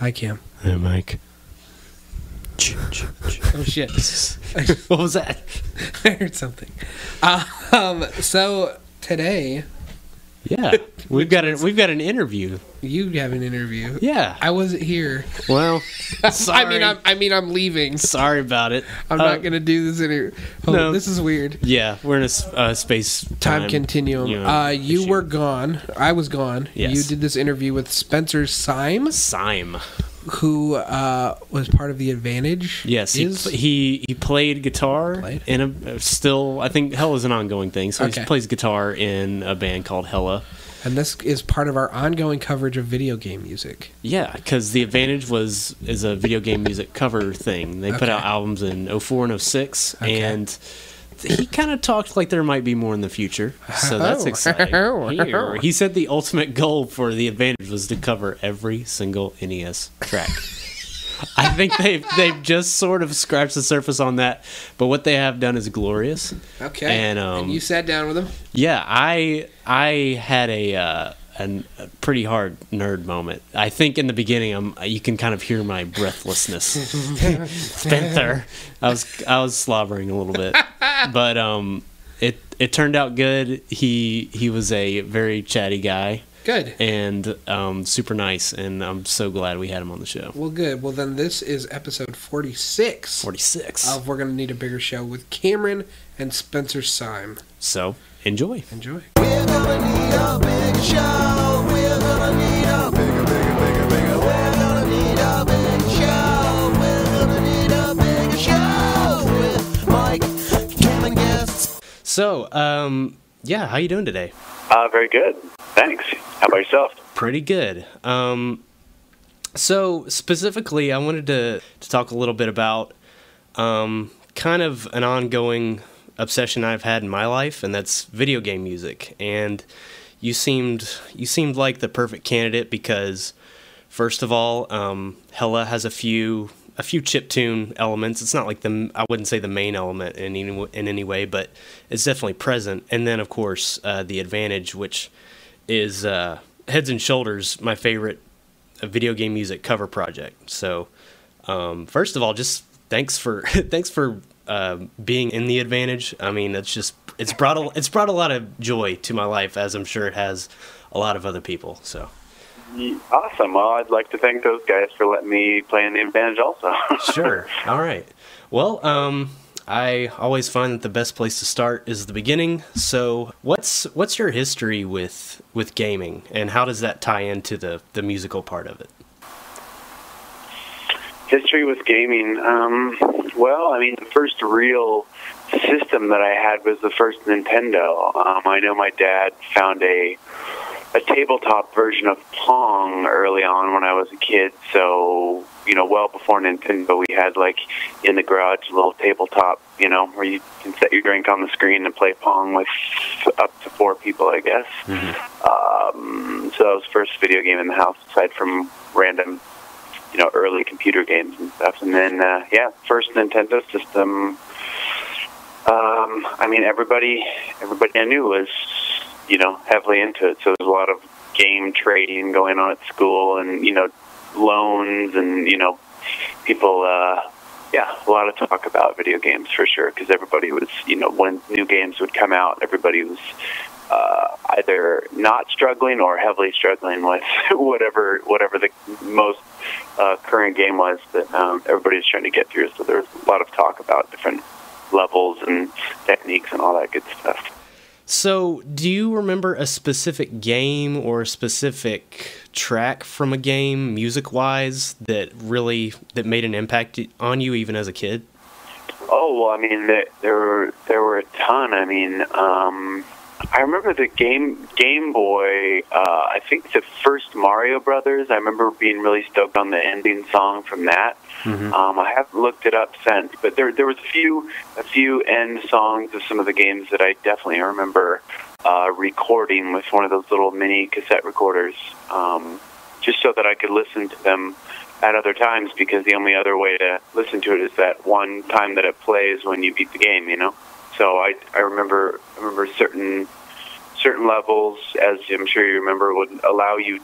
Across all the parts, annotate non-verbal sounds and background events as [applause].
Hi, Cam. Hey, Mike. [laughs] Oh shit! what was that? [laughs] I heard something. Um, so today Yeah, [laughs] we've got an we've got an interview. you have an interview. Yeah. I wasn't here. Well, [laughs] I mean, I'm, I mean, I'm leaving. sorry about it. I'm Uh, not gonna do this interview. Oh, no. this is weird. Yeah, we're in a uh, space Time, time, continuum. you know, uh, you were gone. I was gone. Yes. You did this interview with Spencer Seim. Seim. Who uh, was part of the Advantage. Yes, he, he he played guitar Played? in a uh, still. I think Hella is an ongoing thing, so Okay. he plays guitar in a band called Hella. and this is part of our ongoing coverage of video game music. Yeah, because the Advantage was is a video game music cover thing. They put out albums in 04 and 06, Okay. and he kind of talked like there might be more in the future. So that's Oh. exciting. [laughs] Here, he said the ultimate goal for the Advantage was to cover every single NES track. I think they've they've just sort of scratched the surface on that, but what they have done is glorious. Okay. And, um, you sat down with him. Yeah, I I had a uh, an, a pretty hard nerd moment. I think in the beginning, I'm you can kind of hear my breathlessness. [laughs] Spencer, I was I was slobbering a little bit, but um, it it turned out good. He he was a very chatty guy Good. and um, super nice, and I'm so glad we had him on the show. Well, good. Well, then this is episode 46 Forty six. of We're Gonna Need a Bigger Show with Cameron and Spencer Seim. So enjoy. Enjoy. We're gonna need a big show. We're gonna need a bigger, bigger, bigger, bigger. We're gonna need a big show. We're gonna need a big show with Mike, Cam, and guests. So um, yeah, how you doing today? Uh, very good. Thanks. How about yourself? Pretty good. Um, so specifically, I wanted to to talk a little bit about um, kind of an ongoing obsession I've had in my life, and that's video game music. And you seemed you seemed like the perfect candidate because, first of all, um, Hella has a few a few chip tune elements. It's not like the I wouldn't say the main element in any in any way, but it's definitely present. And then of course uh, the advantage, which is uh, heads and shoulders my favorite uh, video game music cover project. So um, first of all, just thanks for [laughs] thanks for uh, being in the advantage. I mean, it's just it's brought a, it's brought a lot of joy to my life, as I'm sure it has a lot of other people. So Awesome. Well, I'd like to thank those guys for letting me play in the advantage also. [laughs] sure, all right. Well, um, I always find that the best place to start is the beginning. So what's what's your history with with gaming, and how does that tie into the the musical part of it? History with gaming. Um, well, I mean, the first real system that I had was the first Nintendo. Um, I know my dad found a a tabletop version of Pong early on when I was a kid. So, you know, well before Nintendo, we had like in the garage a little tabletop, you know, where you can set your drink on the screen and play Pong with up to four people, I guess. Um, so that was the first video game in the house, aside from random you know early computer games and stuff. And then uh yeah first nintendo system um i mean everybody everybody i knew was you know heavily into it. So there's a lot of game trading going on at school and you know loans and you know people uh yeah a lot of talk about video games for sure because everybody was you know when new games would come out everybody was uh, either not struggling or heavily struggling with [laughs] whatever whatever the most uh, current game was that um, everybody was trying to get through. So there's a lot of talk about different levels and techniques and all that good stuff. So, do you remember a specific game or a specific track from a game, music-wise, that really that made an impact on you even as a kid? Oh well, I mean there, there were there were a ton. I mean, um, I remember the game Game Boy. Uh, I think the first Mario Brothers. I remember being really stoked on the ending song from that. Um, I haven't looked it up since, but there there was a few a few end songs of some of the games that I definitely remember uh, recording with one of those little mini cassette recorders, um, just so that I could listen to them at other times. Because the only other way to listen to it is that one time that it plays when you beat the game, you know. So I I remember I remember certain certain levels, as I'm sure you remember, would allow you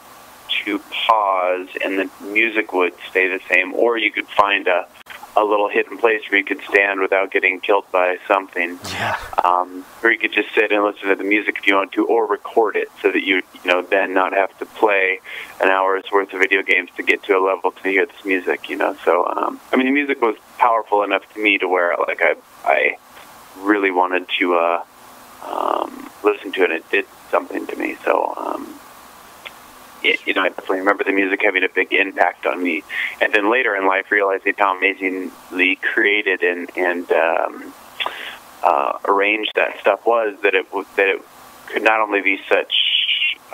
to pause and the music would stay the same, or you could find a a little hidden place where you could stand without getting killed by something. Yeah. Um, or you could just sit and listen to the music if you want to, or record it so that you you know then not have to play an hour's worth of video games to get to a level to hear this music. You know, so um, I mean the music was powerful enough to me to where like I I really wanted to uh, um, listen to it. and It did something to me. So. Um, it, you know, I definitely remember the music having a big impact on me. And then later in life, realizing how amazingly created and and um, uh, arranged that stuff was that it that it could not only be such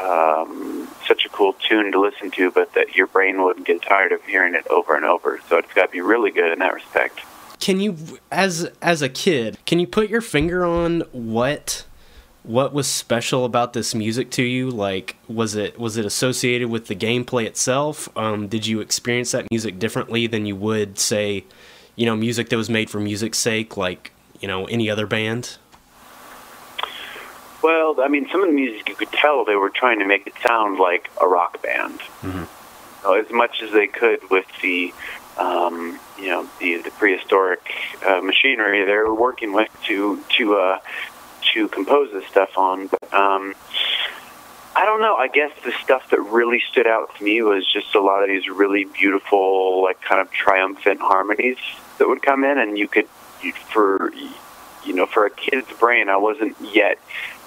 um, such a cool tune to listen to, but that your brain wouldn't get tired of hearing it over and over. So it's got to be really good in that respect. Can you, as as a kid, can you put your finger on what what was special about this music to you? Like, was it was it associated with the gameplay itself? Um, did you experience that music differently than you would say, you know, music that was made for music's sake, like you know any other band? Well, I mean, some of the music you could tell they were trying to make it sound like a rock band, Mhm. So as much as they could with the, um, you know, the, the prehistoric uh, machinery they were working with to to uh, to compose this stuff on. But, um, I don't know. I guess the stuff that really stood out to me was just a lot of these really beautiful, like kind of triumphant harmonies that would come in, and you could, for you know, for a kid's brain, I wasn't yet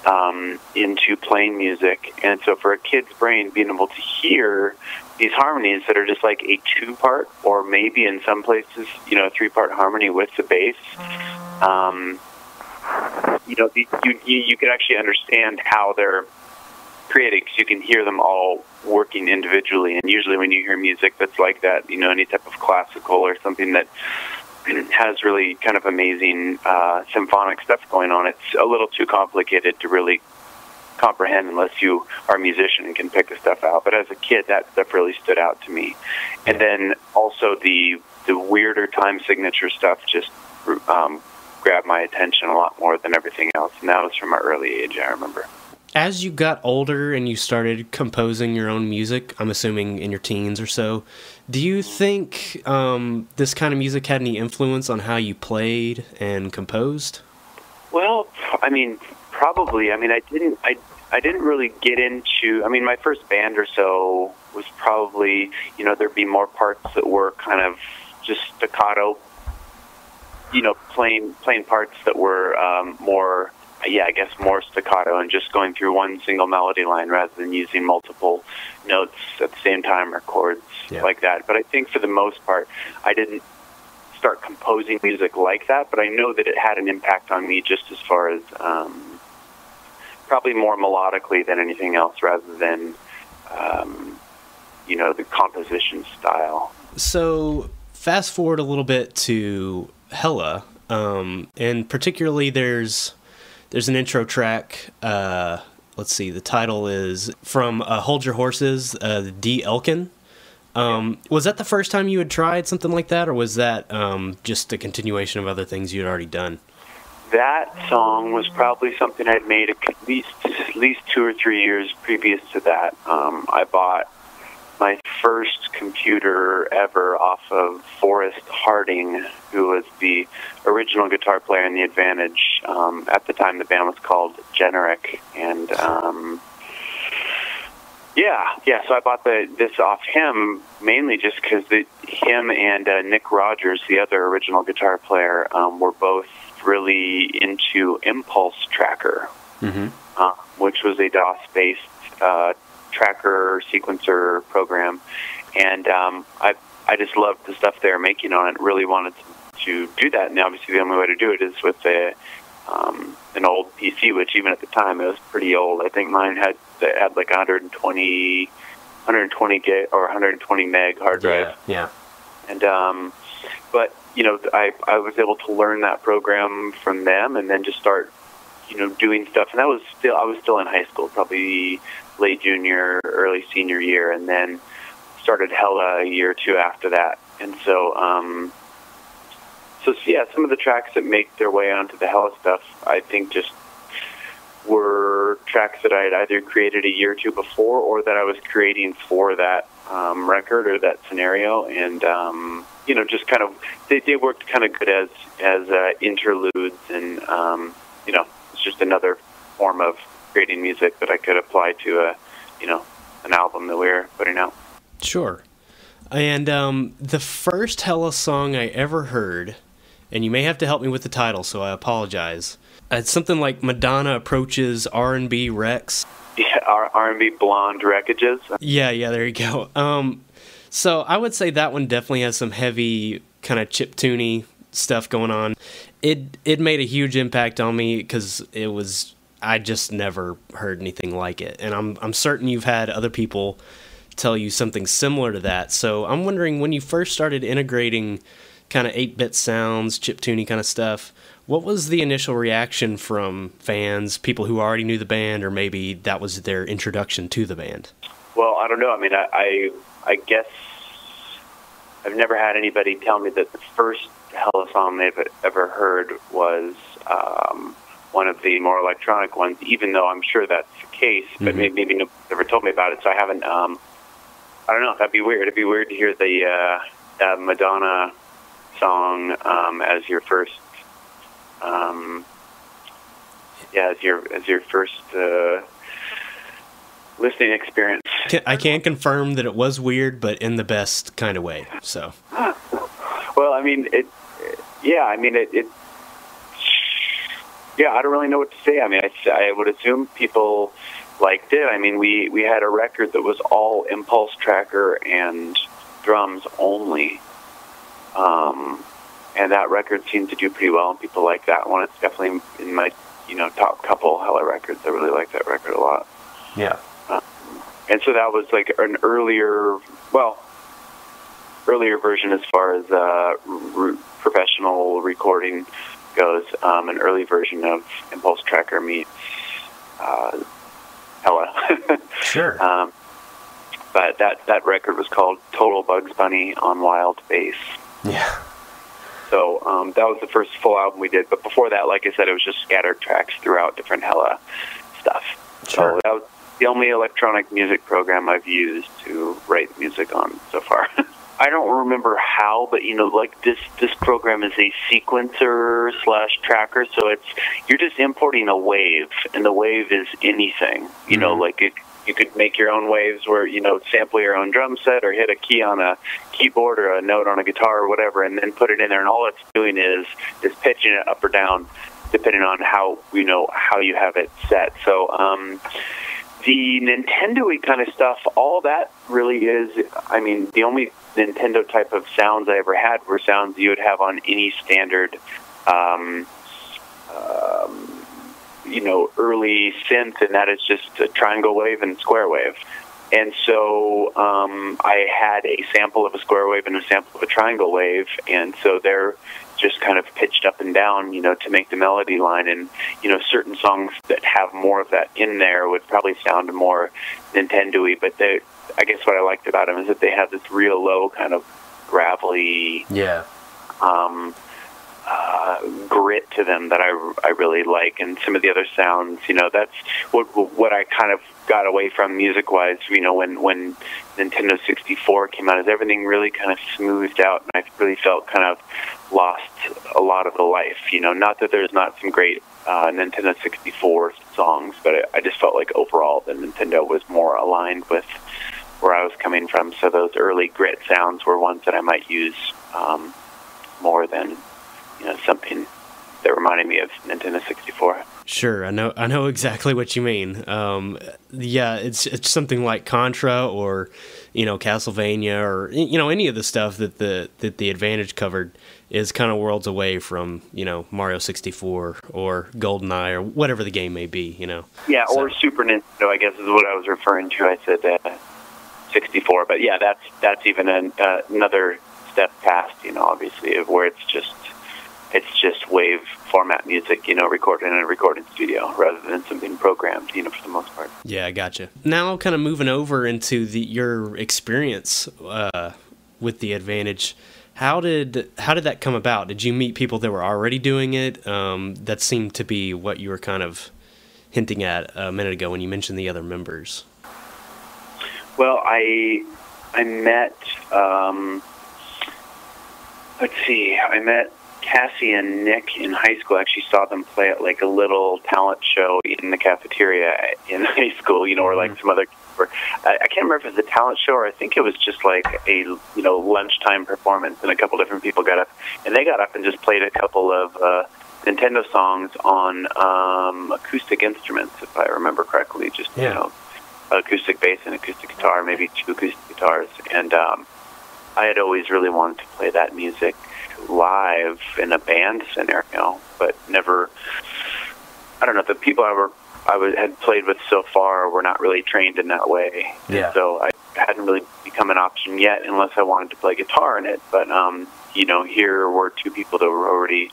um, into playing music, and so for a kid's brain, being able to hear these harmonies that are just like a two-part, or maybe in some places, you know, a three-part harmony with the bass. Um, you know, you, you you can actually understand how they're created because you can hear them all working individually. And usually, when you hear music that's like that, you know, any type of classical or something that has really kind of amazing uh, symphonic stuff going on, it's a little too complicated to really comprehend unless you are a musician and can pick the stuff out. But as a kid, that stuff really stood out to me. And then also the the weirder time signature stuff just um, grabbed my attention a lot more than everything else. And that was from an early age, I remember. As you got older and you started composing your own music, I'm assuming in your teens or so, do you think um, this kind of music had any influence on how you played and composed? Well, I mean, probably. I mean, I didn't. I I didn't really get into. I mean, my first band or so was probably. You know, there'd be more parts that were kind of just staccato. You know, playing playing parts that were um, more. Yeah, I guess more staccato and just going through one single melody line rather than using multiple notes at the same time or chords Yeah. like that. But I think for the most part, I didn't start composing music like that, but I know that it had an impact on me just as far as um, probably more melodically than anything else, rather than um, you know the composition style. So, fast forward a little bit to Hella, um, and particularly there's there's an intro track. Uh, let's see, the title is from uh, "Hold Your Horse Is," uh, D. Elkin. Um, Was that the first time you had tried something like that, or was that um, just a continuation of other things you'd already done? That song was probably something I'd made at least at least two or three years previous to that. Um, I bought my first computer ever off of Forrest Harding, who was the original guitar player in the Advantage. Um, at the time, the band was called Generic, and um, yeah, yeah. So I bought the this off him mainly just because him and uh, Nick Rogers, the other original guitar player, um, were both really into Impulse Tracker, Mm-hmm. uh, which was a DOS-based uh, tracker sequencer program, and um, I I just loved the stuff they were making on it. Really wanted to, to do that, and obviously the only way to do it is with a um, an old PC, which even at the time it was pretty old. I think mine had had like 120 120 gig or 120 meg hard drive yeah. and um, but you know I I was able to learn that program from them and then just start you know doing stuff and that was still I was still in high school probably late junior early senior year and then started Hella a year or two after that. And so um, so yeah some of the tracks that make their way onto the Hella stuff I think just were tracks that I had either created a year or two before, or that I was creating for that um, record or that scenario, and um, you know, just kind of they, they worked kind of good as as uh, interludes, and um, you know, it's just another form of creating music that I could apply to a you know an album that we we're putting out. Sure. And um, the first Hella song I ever heard, and you may have to help me with the title, so I apologize. It's something like Madonna approaches R and B Rex. Yeah, R and B blonde wreckages. Yeah, yeah, there you go. Um, so I would say that one definitely has some heavy kind of chip stuff going on. It it made a huge impact on me because it was I just never heard anything like it, and I'm I'm certain you've had other people tell you something similar to that. So I'm wondering when you first started integrating kind of 8 bit sounds, chip tuney kind of stuff, what was the initial reaction from fans, people who already knew the band, or maybe that was their introduction to the band? Well, I don't know. I mean, I, I, I guess I've never had anybody tell me that the first Hella song they've ever heard was um, one of the more electronic ones, even though I'm sure that's the case. But Mhm. maybe, maybe nobody's ever told me about it, so I haven't. Um, I don't know. That'd be weird. It'd be weird to hear the uh, Madonna song um, as your first. Um, yeah, as your as your first uh, listening experience. I can't confirm that it was weird, but in the best kind of way. So, Well, I mean, it. Yeah, I mean, it. it yeah, I don't really know what to say. I mean, I, I would assume people liked it. I mean, we we had a record that was all impulse tracker and drums only, um, and that record seemed to do pretty well, and people like that one. It's definitely in my you know top couple Hella records. I really like that record a lot. yeah. and so that was like an earlier, well, earlier version as far as uh, r- professional recording goes. Um, an early version of Impulse Tracker meets uh, Hella. [laughs] Sure. um, but that that record was called Total Bugs Bunny on Wild Bikes. Yeah. So um, that was the first full album we did. But before that, like I said, it was just scattered tracks throughout different Hella stuff. Sure. So that was the only electronic music program I've used to write music on so far. [laughs] I don't remember how, but you know, like this this program is a sequencer slash tracker, so it's you're just importing a wave, and the wave is anything. You know, Mhm. like it, you could make your own waves where you know sample your own drum set or hit a key on a keyboard or a note on a guitar or whatever, and then put it in there, and all it's doing is is pitching it up or down depending on how you know how you have it set. So. um the Nintendo-y kind of stuff, all that really is, I mean, the only Nintendo type of sounds I ever had were sounds you would have on any standard, um, um, you know, early synth, and that is just a triangle wave and square wave. And so um, I had a sample of a square wave and a sample of a triangle wave, and so they're just kind of pitched up and down, you know, to make the melody line. And you know, certain songs that have more of that in there would probably sound more Nintendo-y. But they, I guess what I liked about them is that they have this real low kind of gravelly Yeah. um, uh, grit to them that I, I really like, and some of the other sounds. You know, that's what what I kind of got away from music wise. You know, when when Nintendo 64 came out, is everything really kind of smoothed out, and I really felt kind of lost a lot of the life. You know, not that there's not some great uh, Nintendo 64 songs, but I, I just felt like overall the Nintendo was more aligned with where I was coming from. So those early grit sounds were ones that I might use um, more than you know something that reminded me of Nintendo 64. Sure, I know. I know exactly what you mean. Um, yeah, it's it's something like Contra or you know Castlevania or you know any of the stuff that the that the Advantage covered is kind of worlds away from you know Mario 64 or GoldenEye or whatever the game may be. You know. Yeah, or Super Nintendo, I guess is what I was referring to. I said uh, 64, but yeah, that's that's even an, uh, another step past. You know, obviously, of where it's just it's just wave format music. You know, recorded in a recording studio rather than something programmed. You know, for the most part. Yeah, I gotcha. Now, kind of moving over into the your experience uh, with the Advantage. How did how did that come about? Did you meet people that were already doing it? Um, that seemed to be what you were kind of hinting at a minute ago when you mentioned the other members. Well, I I met um, let's see, I met Cassie and Nick in high school. Actually saw them play at like a little talent show in the cafeteria in [laughs] high school. You know, or like some other. Or, I, I can't remember if it was a talent show or I think it was just like a you know lunchtime performance, and a couple different people got up and they got up and just played a couple of. Uh, Nintendo songs on um, acoustic instruments, if I remember correctly. Just Yeah. you know, acoustic bass and acoustic guitar, maybe two acoustic guitars. And um, I had always really wanted to play that music live in a band scenario, but never. I don't know. The people I were I was, had played with so far were not really trained in that way. Yeah. So I hadn't really become an option yet, unless I wanted to play guitar in it. But um, you know, here were two people that were already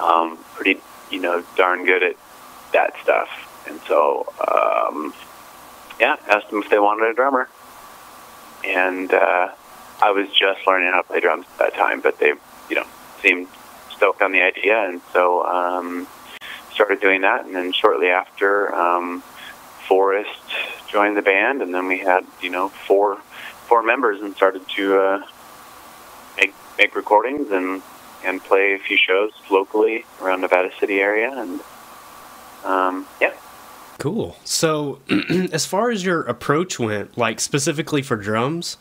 um, pretty, you know, darn good at that stuff. And so, um, yeah, asked them if they wanted a drummer. And uh, I was just learning how to play drums at that time, but they, you know, seemed stoked on the idea, and so um, started doing that. And then shortly after, um, Forrest joined the band, and then we had, you know, four four members, and started to uh, make make recordings and and play a few shows locally around Nevada City area, and um, yeah. Cool. So, [clears throat] as far as your approach went, like specifically for drums,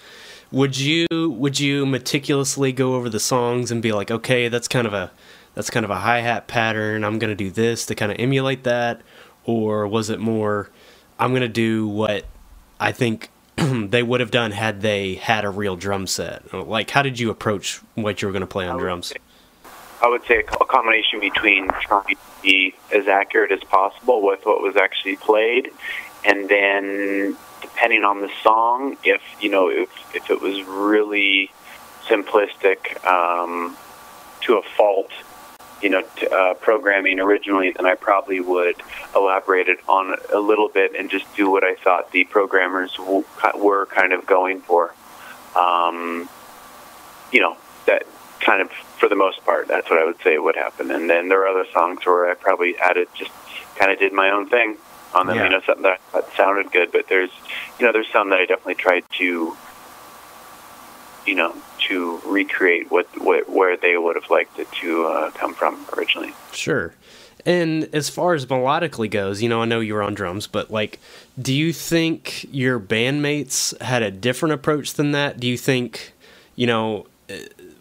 would you would you meticulously go over the songs and be like, okay, that's kind of a that's kind of a hi hat pattern. I'm gonna do this to kind of emulate that, or was it more, I'm gonna do what I think [clears throat] they would have done had they had a real drum set? Like, how did you approach what you were gonna play on I drums? say- I would say a a combination between trying to be as accurate as possible with what was actually played, and then depending on the song, if you know if if it was really simplistic um, to a fault, you know, to, uh, programming originally, then I probably would elaborate it on a little bit and just do what I thought the programmers w- were kind of going for. Um, you know, that kind of for the most part, that's what I would say would happen. And then there are other songs where I probably added just kind of did my own thing on them. Yeah. You know, something that, that sounded good, but there's you know there's some that I definitely tried to you know to recreate what, what where they would have liked it to uh, come from originally. Sure. And as far as melodically goes, you know, I know you were on drums, but like, do you think your bandmates had a different approach than that? Do you think, you know,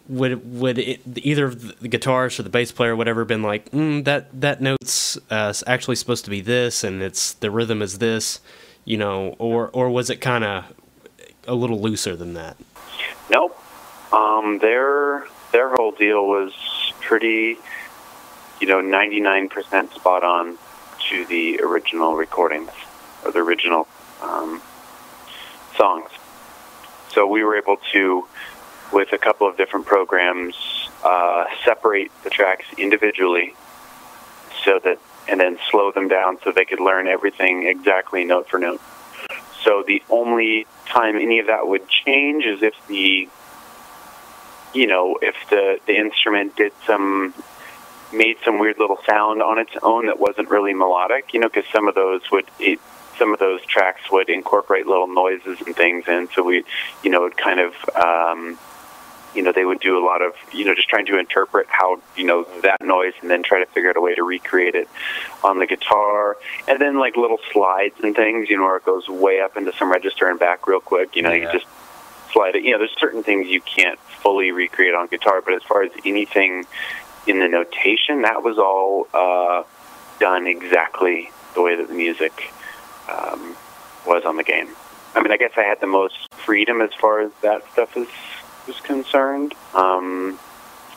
would would it, either the guitarist or the bass player, or whatever, been like, mm, that that note's uh, actually supposed to be this, and it's the rhythm is this, you know, or or was it kind of a little looser than that? Nope. Um, their their whole deal was pretty, you know, ninety nine percent spot on to the original recordings or the original um, songs. So we were able to, with a couple of different programs, uh, separate the tracks individually, so that and then slow them down so they could learn everything exactly note for note. So the only time any of that would change is if the, you know, if the the instrument did some, made some weird little sound on its own that wasn't really melodic. You know, because some of those would, it, some of those tracks would incorporate little noises and things in. So we, you know, it kind of. Um, you know, they would do a lot of, you know, just trying to interpret how, you know, that noise and then try to figure out a way to recreate it on the guitar. And then like little slides and things, you know, where it goes way up into some register and back real quick. You know, you just slide it. You know, there's certain things you can't fully recreate on guitar, but as far as anything in the notation, that was all uh, done exactly the way that the music um, was on the game. I mean, I guess I had the most freedom as far as that stuff is was concerned. Um,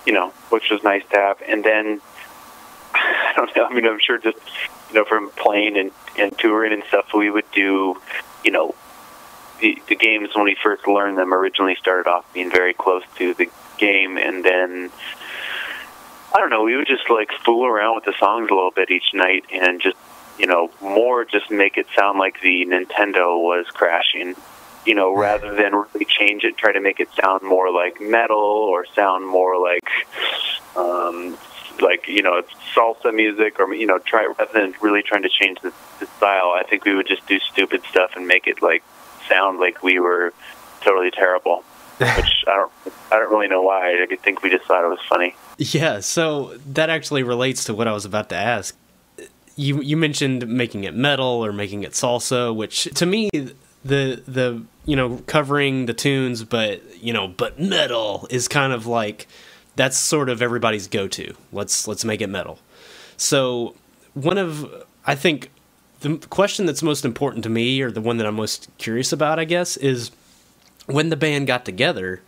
you know, which was nice to have. And then [laughs] I don't know. I mean, I'm sure just you know from playing and and touring and stuff, we would do, you know, the the games when we first learned them originally started off being very close to the game, and then I don't know. We would just like fool around with the songs a little bit each night, and just you know more just make it sound like the Nintendo was crashing. You know, rather than really change it, try to make it sound more like metal or sound more like um, like you know, it's salsa music, or you know, try rather than really trying to change the, the style. I think we would just do stupid stuff and make it like sound like we were totally terrible. [laughs] Which I don't, I don't really know why. I think we just thought it was funny. Yeah, so that actually relates to what I was about to ask. You you mentioned making it metal or making it salsa, which to me the the you know covering the tunes, but you know but metal is kind of like that's sort of everybody's go to. Let's let's make it metal. So one of I think the question that's most important to me, or the one that I'm most curious about, I guess, is when the band got together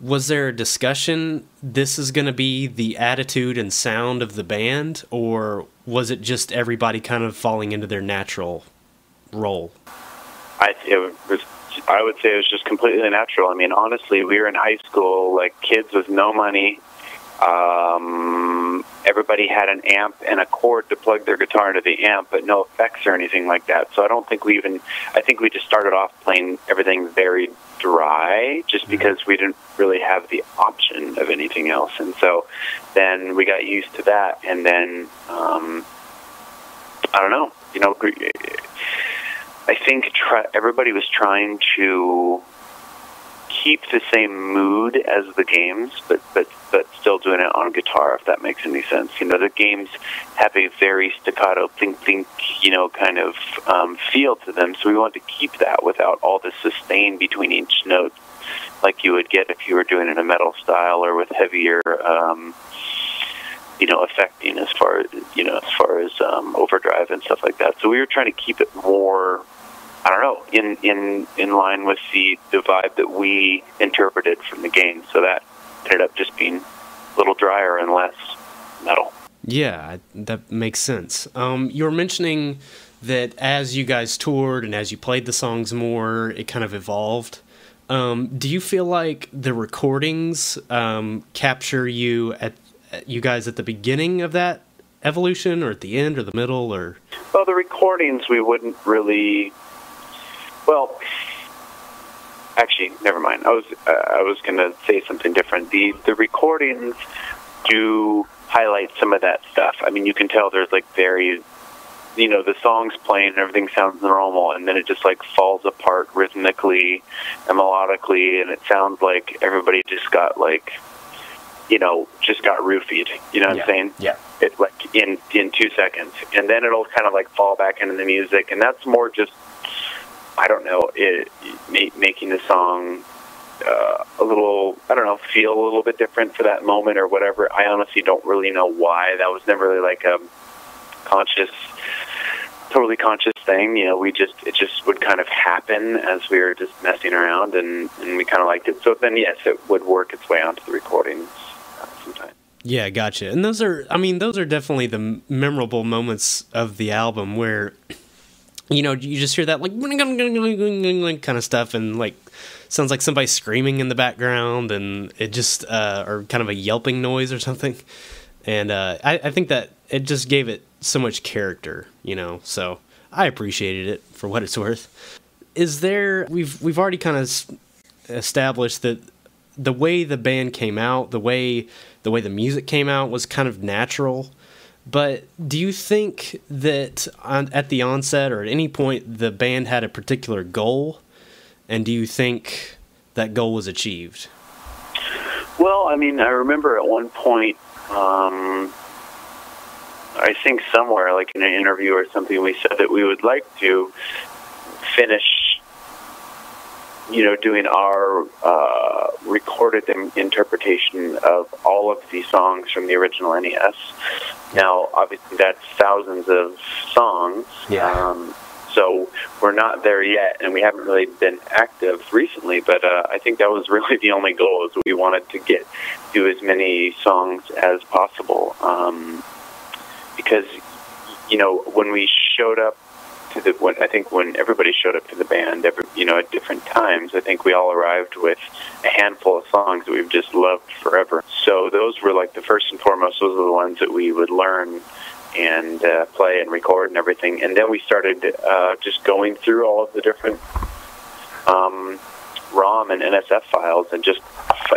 was there a discussion this is going to be the attitude and sound of the band or was it just everybody kind of falling into their natural role I it was I would say it was just completely natural. I mean, honestly, we were in high school, like kids with no money. Um, everybody had an amp and a cord to plug their guitar into the amp, but no effects or anything like that. So I don't think we even. I think we just started off playing everything very dry, just because we didn't really have the option of anything else. And so then we got used to that, and then um, I don't know. You know, I think try, everybody was trying to keep the same mood as the games, but but but still doing it on guitar. If that makes any sense, you know, the games have a very staccato, think think, you know, kind of um, feel to them. So we wanted to keep that without all the sustain between each note, like you would get if you were doing it in a metal style or with heavier. Um, you know, affecting as far as you know, as far as um, overdrive and stuff like that. So we were trying to keep it more I don't know, in in in line with the the vibe that we interpreted from the game. So that ended up just being a little drier and less metal. Yeah, that makes sense. Um, you were mentioning that as you guys toured and as you played the songs more, it kind of evolved. Um, do you feel like the recordings um, capture you at you guys at the beginning of that evolution, or at the end, or the middle, or? Well, the recordings we wouldn't really well, actually, never mind. I was uh, I was going to say something different. The the recordings do highlight some of that stuff. I mean, you can tell there's like very you know the song's playing and everything sounds normal and then it just like falls apart rhythmically and melodically and it sounds like everybody just got like you know just got roofied you know what yeah. i'm saying yeah it like in in two seconds and then it'll kind of like fall back into the music and that's more just I don't know, it, making the song uh, a little, I don't know, feel a little bit different for that moment or whatever. I honestly don't really know why. That was never really like a conscious, totally conscious thing. You know, we just, it just would kind of happen as we were just messing around and, and we kind of liked it. So then, yes, it would work its way onto the recordings uh, sometimes. Yeah, gotcha. And those are, I mean, those are definitely the memorable moments of the album where you know, you just hear that like [laughs] kind of stuff, and like sounds like somebody screaming in the background, and it just uh, or kind of a yelping noise or something. And uh, I, I think that it just gave it so much character, you know. So I appreciated it for what it's worth. Is there? We've we've already kind of established that the way the band came out, the way the way the music came out was kind of natural but do you think that on, at the onset or at any point the band had a particular goal? And do you think that goal was achieved? Well, I mean, I remember at one point, um, I think somewhere, like in an interview or something, we said that we would like to finish you know, doing our uh, recorded interpretation of all of the songs from the original NES. Now, obviously, that's thousands of songs. Yeah. Um, so we're not there yet, and we haven't really been active recently. But uh, I think that was [laughs] really the only goal is we wanted to get do as many songs as possible. Um, because you know, when we showed up to the when I think when everybody showed up to the band, every, you know, at different times, I think we all arrived with a handful of songs that we've just loved forever. So those were like the first and foremost. Those are the ones that we would learn and uh, play and record and everything. And then we started uh, just going through all of the different um, ROM and NSF files and just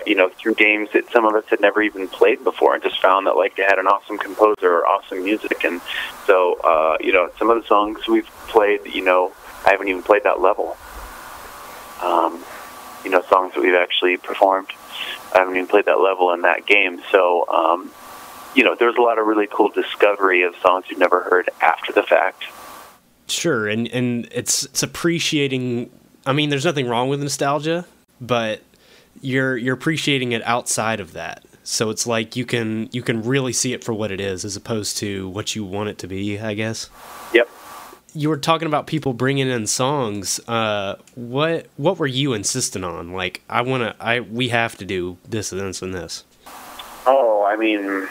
you know through games that some of us had never even played before and just found that like they had an awesome composer or awesome music. And so uh, you know some of the songs we've played you know I haven't even played that level. Um, you know songs that we've actually performed I haven't even played that level in that game. So um, you know there's a lot of really cool discovery of songs you've never heard after the fact. Sure, and and it's it's appreciating. I mean, there's nothing wrong with nostalgia, but you're you're appreciating it outside of that. So it's like you can you can really see it for what it is, as opposed to what you want it to be. I guess. yep You were talking about people bringing in songs. Uh, what what were you insisting on? Like, I want to. I we have to do this and this and this. Oh, I mean,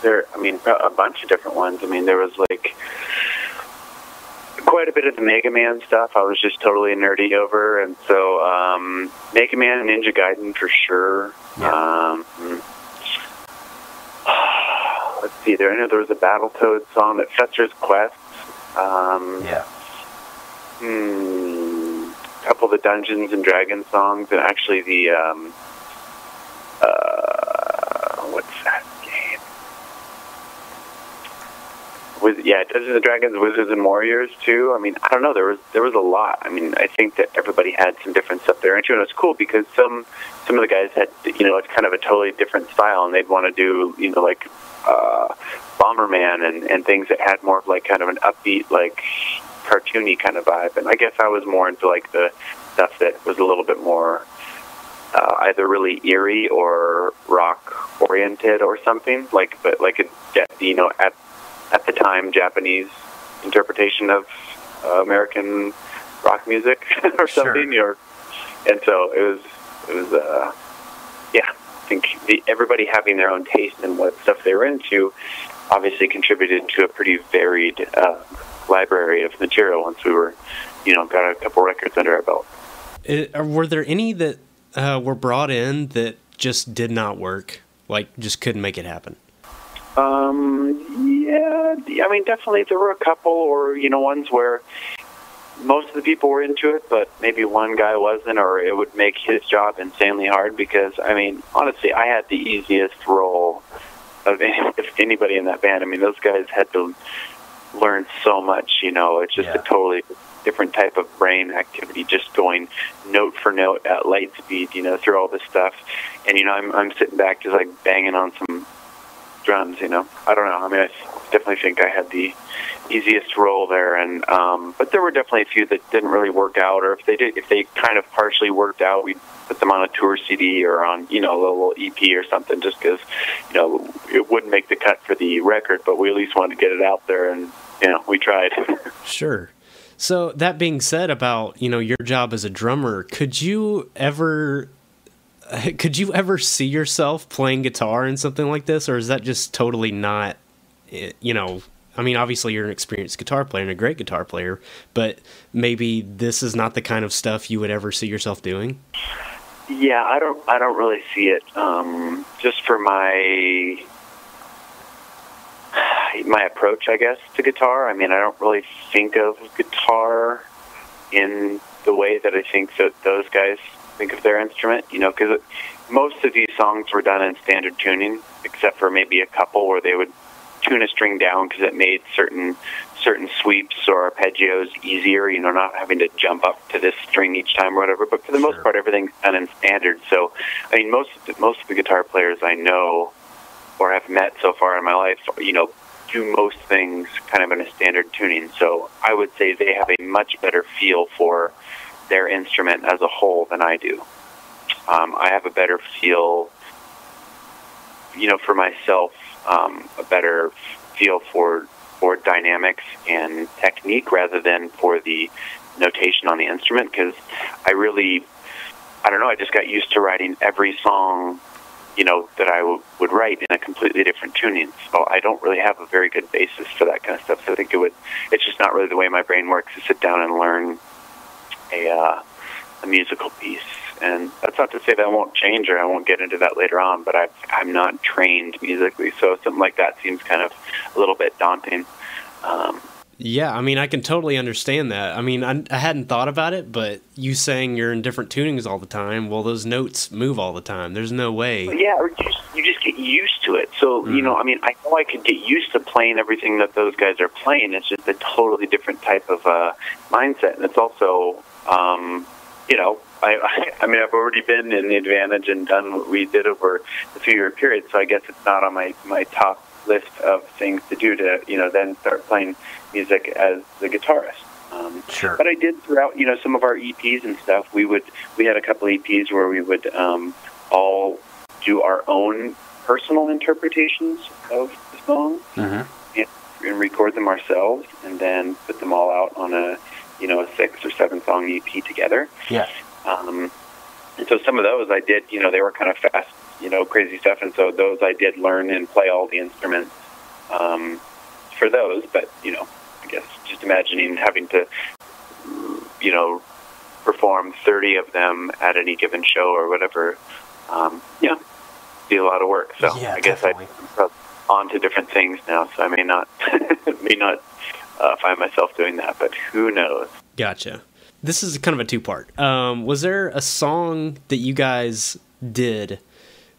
there. I mean, a bunch of different ones. I mean, there was like quite a bit of the Mega Man stuff. I was just totally nerdy over, and so um, Mega Man and Ninja Gaiden for sure. Um, [sighs] let's see. There, I know there was a Battletoads song that Fester's Quest. Um, Yeah. Hmm, a couple of the Dungeons and Dragons songs, and actually the um, uh, what's that game? Wiz- yeah, Dungeons and Dragons, Wizards and Warriors too. I mean, I don't know. There was there was a lot. I mean, I think that everybody had some different stuff they're into, and it's cool because some some of the guys had you know it's kind of a totally different style, and they'd want to do you know like uh, Bomberman and and things that had more of like kind of an upbeat like cartoony kind of vibe. And I guess I was more into like the stuff that was a little bit more uh, either really eerie or rock oriented or something like but like a you know at at the time Japanese interpretation of uh, American rock music [laughs] or Sure. something or and so it was it was uh yeah I think the, everybody having their own taste and what stuff they were into obviously contributed to a pretty varied uh, library of material once we were you know got a couple records under our belt It, uh, were there any that uh, were brought in that just did not work? Like, just couldn't make it happen? Um, yeah, I mean, definitely there were a couple, or you know, ones where most of the people were into it, but maybe one guy wasn't, or it would make his job insanely hard. Because I mean, honestly, I had the easiest role of any, [laughs] of anybody in that band. I mean, those guys had to learn so much. You know, it's just Yeah. a totally different type of brain activity, just going note for note at light speed. You know, through all this stuff, and you know, I'm I'm sitting back just like banging on some drums. You know, I don't know. I mean, I definitely think I had the easiest role there, and um, but there were definitely a few that didn't really work out, or if they did, if they kind of partially worked out, we put them on a tour CD or on you know a little EP or something, just because you know it wouldn't make the cut for the record, but we at least wanted to get it out there, and you know we tried. [laughs] Sure. So that being said, about you know your job as a drummer, could you ever, [laughs] could you ever see yourself playing guitar in something like this, or is that just totally not, eh, you know? I mean, obviously you're an experienced guitar player and a great guitar player, but maybe this is not the kind of stuff you would ever see yourself doing. Yeah, I don't. I don't really see it. Um, just for my my approach, I guess, to guitar. I mean, I don't really think of guitar in the way that I think that those guys think of their instrument. You know, because most of these songs were done in standard tuning, except for maybe a couple where they would tune a string down because it made certain certain sweeps or arpeggios easier. You know, not having to jump up to this string each time or whatever. But for the most part, everything's done in standard. So, I mean, most of the, most of the guitar players I know or have met so far in my life, you know, do most things kind of in a standard tuning. So I would say they have a much better feel for their instrument as a whole than I do. Um, I have a better feel, you know, for myself, um, a better feel for for dynamics and technique rather than for the notation on the instrument because I really, I don't know, I just got used to writing every song you know, that I would write in a completely different tuning. So I don't really have a very good basis for that kind of stuff. So I think it would, it's just not really the way my brain works to sit down and learn a, uh, a musical piece. And that's not to say that I won't change or I won't get into that later on, but I, I'm not trained musically. So something like that seems kind of a little bit daunting. Um, Yeah, I mean, I can totally understand that. I mean, I, I hadn't thought about it, but you saying you're in different tunings all the time, well, those notes move all the time. There's no way. Yeah, or you just, you just get used to it. So you know, I mean, I know I could get used to playing everything that those guys are playing. It's just a totally different type of uh, mindset, and it's also, um, you know, I, [laughs] I mean, I've already been in the advantage and done what we did over the few year period. So I guess it's not on my my top list of things to do to you know then start playing music as the guitarist. Um, Sure. but I did throughout, you know, some of our EPs and stuff. We would, we had a couple EPs where we would um, all do our own personal interpretations of the song Mhm. and, and record them ourselves, and then put them all out on a, you know, a six or seven song EP together. Yeah. Um, and so some of those I did, you know, they were kind of fast, you know, crazy stuff, and so those I did learn and play all the instruments um, for those. But you know, I guess just imagining having to, you know, perform 30 of them at any given show or whatever, um, yeah, be a lot of work. So Yeah, I guess definitely. I'm on to different things now, so I may not [laughs] may not uh, find myself doing that, but who knows? Gotcha. This is kind of a two part. Um, was there a song that you guys did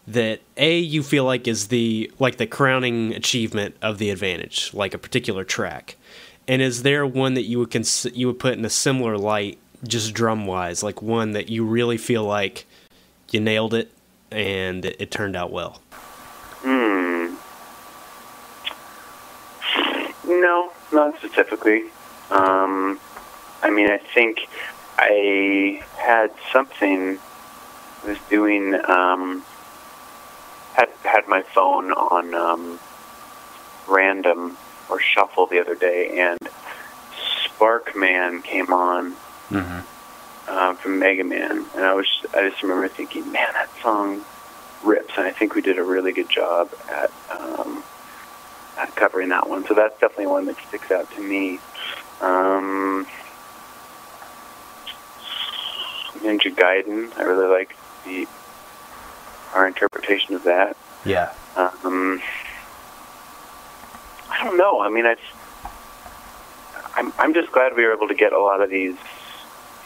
that a you feel like is the like the crowning achievement of the advantage, like a particular track, and is there one that you would cons- you would put in a similar light, just drum wise, like one that you really feel like you nailed it and it, it turned out well? Hmm. No, not specifically. Um, I mean, I think I had something. I was doing. Um, had had my phone on um, random or shuffle the other day, and Sparkman came on Mm-hmm. uh, from Mega Man, and I was I just remember thinking, man, that song rips, and I think we did a really good job at um, at covering that one. So that's definitely one that sticks out to me. Um, Ninja Gaiden, I really like the our interpretation of that. Yeah. Um, I don't know. I mean, I I'm I'm just glad we were able to get a lot of these,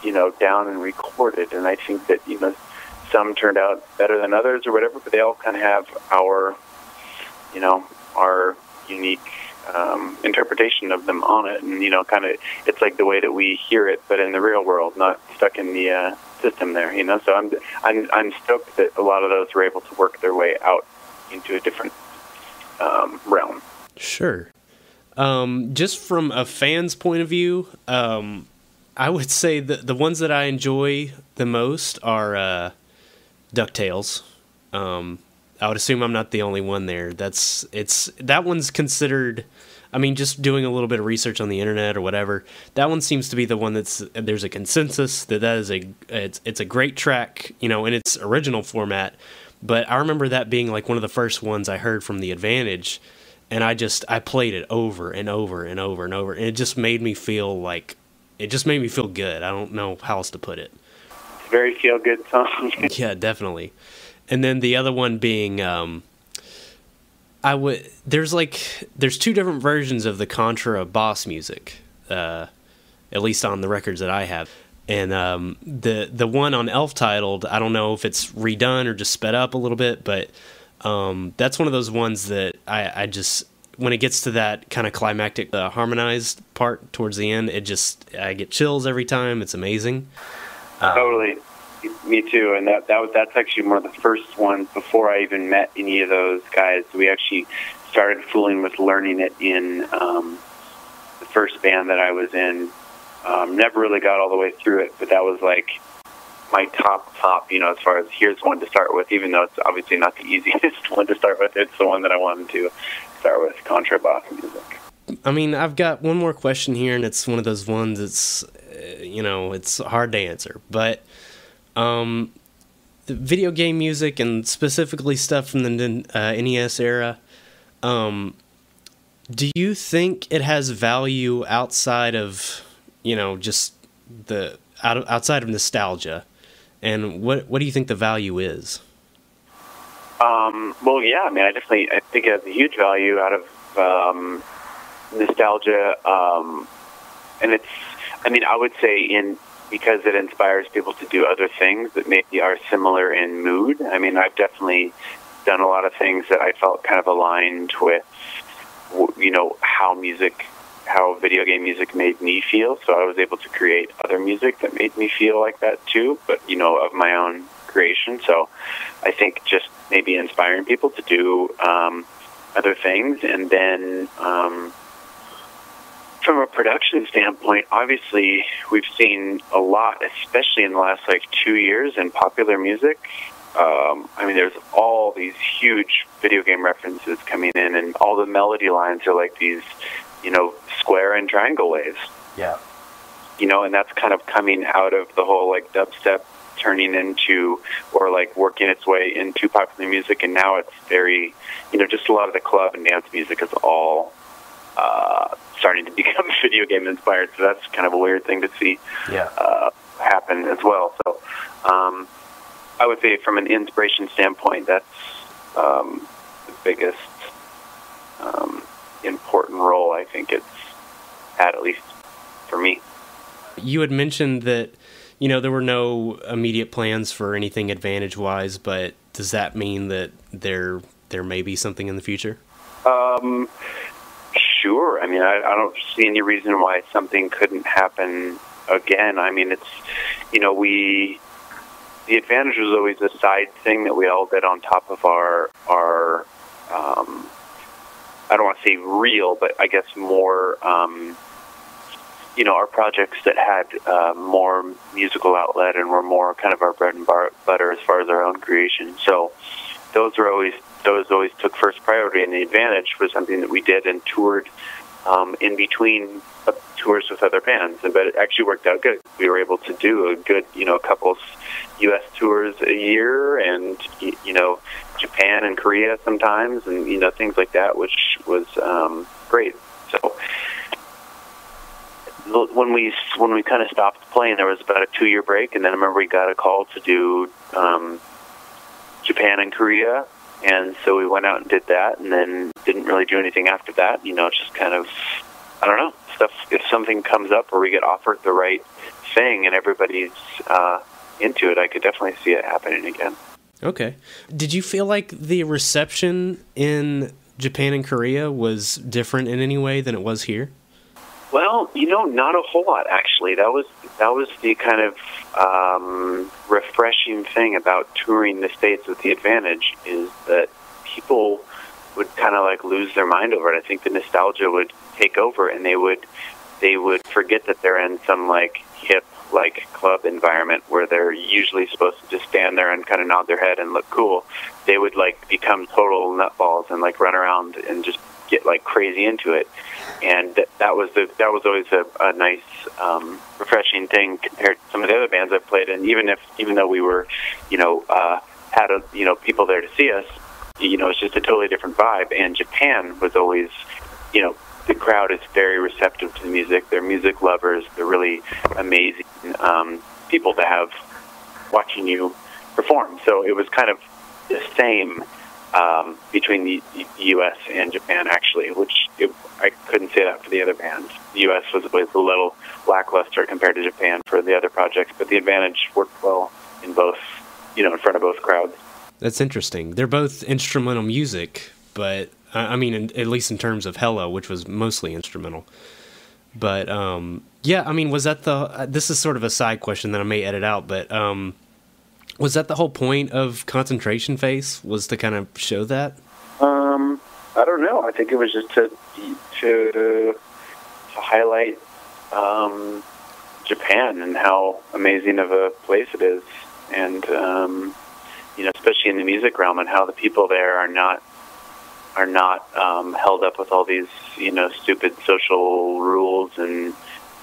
you know, down and recorded. And I think that you know, some turned out better than others or whatever, but they all kind of have our, you know, our unique um, interpretation of them on it. And you know, kind of it's like the way that we hear it, but in the real world, not stuck in the uh, system there. You know, so I'm I'm I'm stoked that a lot of those were able to work their way out into a different um, realm. Sure. Um, just from a fan's point of view, um, I would say that the ones that I enjoy the most are uh, DuckTales. Um, I would assume I'm not the only one there. That's it's that one's considered. I mean, just doing a little bit of research on the internet or whatever, that one seems to be the one that's there's a consensus that that is a it's it's a great track, you know, in its original format. But I remember that being like one of the first ones I heard from the Advantage, and I just I played it over and over and over and over, and it just made me feel like it just made me feel good. I don't know how else to put it. It's a very feel good song. [laughs] Yeah, definitely. And then the other one being, um, I would. There's like there's two different versions of the Contra boss music, uh, at least on the records that I have. And um, the the one on Elf titled, I don't know if it's redone or just sped up a little bit, but um, that's one of those ones that I, I just when it gets to that kind of climactic uh, harmonized part towards the end, it just I get chills every time. It's amazing. Totally. Me too. And that, that that's actually one of the first ones before I even met any of those guys. We actually started fooling with learning it in um, the first band that I was in. Um, never really got all the way through it, but that was like my top top, you know, as far as here's one to start with, even though it's obviously not the [laughs] easiest one to start with. It's the one that I wanted to start with, Contra boss music. I mean, I've got one more question here, and it's one of those ones that's, uh, you know, it's hard to answer. But um, the video game music and specifically stuff from the uh, NES era, um, do you think it has value outside of, you know, just the out of, outside of nostalgia? And what what do you think the value is? Um, well, yeah, I mean, I definitely I think it has a huge value out of um, nostalgia, um, and it's. I mean, I would say in because it inspires people to do other things that maybe are similar in mood. I mean, I've definitely done a lot of things that I felt kind of aligned with, you know, how music, how video game music made me feel. So I was able to create other music that made me feel like that too, but you know, of my own creation. So I think just maybe inspiring people to do um, other things, and then. Um, from a production standpoint, obviously we've seen a lot, especially in the last like two years in popular music. Um, I mean, there's all these huge video game references coming in, and all the melody lines are like these, you know, square and triangle waves. Yeah. You know, and that's kind of coming out of the whole like dubstep turning into or like working its way into popular music, and now it's very, you know, just a lot of the club and dance music is all uh, starting to [laughs] become video game inspired. So that's kind of a weird thing to see Yeah. uh, happen as well. So um, I would say, from an inspiration standpoint, that's um, the biggest um, important role I think it's had, at least for me. You had mentioned that you know there were no immediate plans for anything advantage wise, but does that mean that there there may be something in the future? Um, sure. I mean, I, I don't see any reason why something couldn't happen again. I mean, it's you know we the advantage was always a side thing that we all did on top of our our um, I don't want to say real, but I guess more um, you know our projects that had uh, more musical outlet and were more kind of our bread and butter as far as our own creation. So those were always those always took first priority, and the advantage was something that we did and toured um, in between uh, tours with other bands. And but it actually worked out good. We were able to do a good, you know, a couple U.S. tours a year, and you know, Japan and Korea sometimes, and you know, things like that, which was um, great. So when we when we kind of stopped playing, there was about a two year break, and then I remember we got a call to do um, Japan and Korea, and so we went out and did that, and then didn't really do anything after that. You know, just kind of I don't know stuff. If something comes up or we get offered the right thing, and everybody's uh, into it, I could definitely see it happening again. Okay. Did you feel like the reception in Japan and Korea was different in any way than it was here? Well, you know, not a whole lot actually. That was that was the kind of um, refreshing thing about touring the states with the advantage is that people would kind of like lose their mind over it. I think the nostalgia would take over, and they would they would forget that they're in some like hip like club environment where they're usually supposed to just stand there and kind of nod their head and look cool. They would like become total nutballs and like run around and just get like crazy into it. And that, that was the that was always a, a nice um, refreshing thing compared to some of the other bands I've played. And even if even though we were, you know, uh, had a, you know people there to see us, you know, it's just a totally different vibe. And Japan was always, you know, the crowd is very receptive to the music. They're music lovers. They're really amazing um, people to have watching you perform. So it was kind of the same um, between the U.S. and Japan, actually, which it, I couldn't say that for the other bands. The U.S. was, a little lackluster compared to Japan for the other projects, but the advantage worked well in both, you know, in front of both crowds. That's interesting. They're both instrumental music, but I I mean, in, at least in terms of Hella, which was mostly instrumental. But um, yeah, I mean, was that the? Uh, this is sort of a side question that I may edit out, but um, was that the whole point of Concentration Face? Was to kind of show that? Um, I don't know. I think it was just to to to highlight um, Japan and how amazing of a place it is, and um, you know, especially in the music realm, and how the people there are not are not um, held up with all these you know stupid social rules and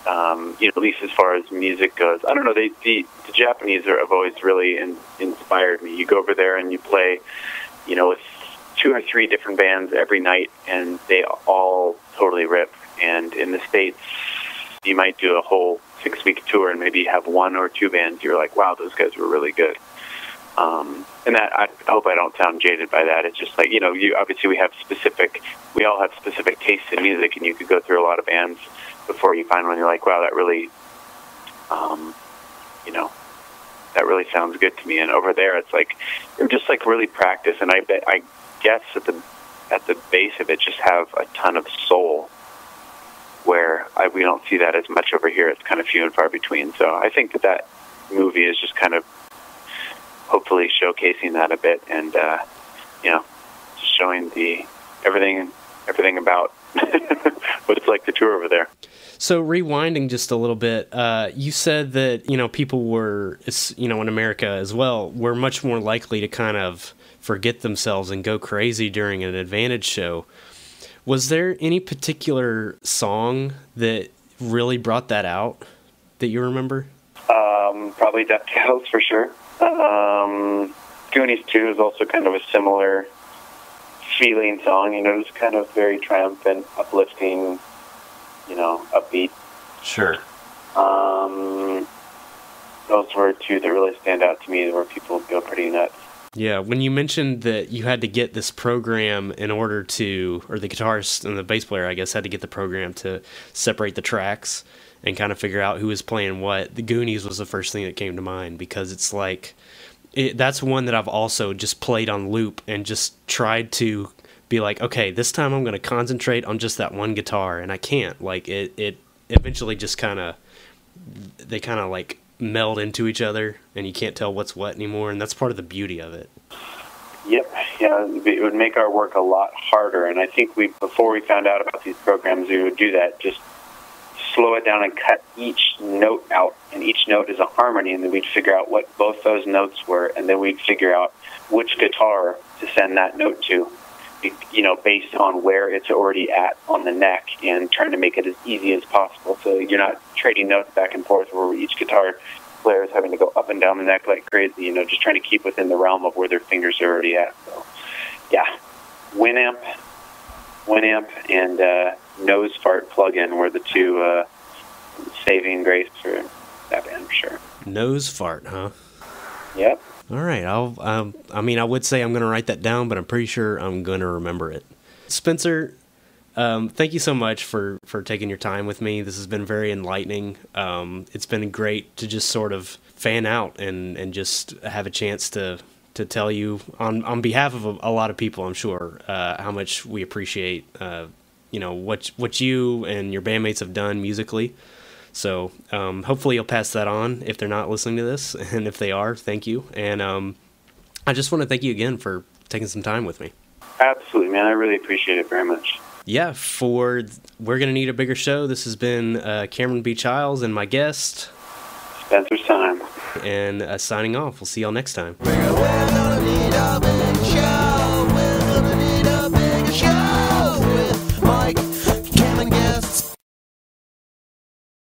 um, you know at least as far as music goes. I don't know. They the, the Japanese are, have always really in, inspired me. You go over there and you play, you know, with two or three different bands every night, and they all totally rip. And in the states, you might do a whole six week tour and maybe have one or two bands. You're like, wow, those guys were really good. Um, and that I hope I don't sound jaded by that. It's just like you know, you obviously we have specific, we all have specific tastes in music, and you could go through a lot of bands before you find one you're like, wow, that really, um, you know, that really sounds good to me. And over there, it's like they're just like really practice, and I I guess at the at the base of it, just have a ton of soul. Where I, we don't see that as much over here, it's kind of few and far between. So I think that that movie is just kind of hopefully showcasing that a bit, and uh, you know, showing the everything everything about [laughs] what it's like to tour over there. So rewinding just a little bit, uh, you said that you know people were, you know, in America as well, were much more likely to kind of forget themselves and go crazy during an Advantage show. Was there any particular song that really brought that out that you remember? Um, probably DuckTales for sure. Um, Goonies 2 is also kind of a similar feeling song. You know, it was kind of very triumphant, uplifting, you know, upbeat. Sure. Um, those were two that really stand out to me where people go pretty nuts. Yeah, when you mentioned that you had to get this program in order to, or the guitarist and the bass player, I guess, had to get the program to separate the tracks and kind of figure out who was playing what. The Goonies was the first thing that came to mind because it's like, it, that's one that I've also just played on loop and just tried to be like, okay, this time I'm going to concentrate on just that one guitar, and I can't. Like it, it eventually just kind of, they kind of like meld into each other, and you can't tell what's what anymore, and that's part of the beauty of it. Yep, yeah, it would make our work a lot harder. And I think we, before we found out about these programs, we would do that. Just slow it down and cut each note out, and each note is a harmony, and then we'd figure out what both those notes were, and then we'd figure out which guitar to send that note to. You know, based on where it's already at on the neck, and trying to make it as easy as possible, so you're not trading notes back and forth where each guitar player is having to go up and down the neck like crazy. You know, just trying to keep within the realm of where their fingers are already at. So, yeah, Winamp, Winamp, and uh, Nosefart plugin were the two uh, saving grace for that band for sure. Nosefart, huh? Yep. All right. I'll. Um, I mean, I would say I'm going to write that down, but I'm pretty sure I'm going to remember it. Spencer, um, thank you so much for for taking your time with me. This has been very enlightening. Um, it's been great to just sort of fan out and and just have a chance to to tell you on on behalf of a, a lot of people, I'm sure, uh, how much we appreciate. Uh, you know what what you and your bandmates have done musically. So um, hopefully you'll pass that on if they're not listening to this, [laughs] and if they are, thank you. And um, I just want to thank you again for taking some time with me. Absolutely, man. I really appreciate it very much. Yeah, for we're gonna need a bigger show. This has been uh, Cameron B. Childs and my guest, Spencer Seim. and uh, signing off. We'll see y'all next time. Well,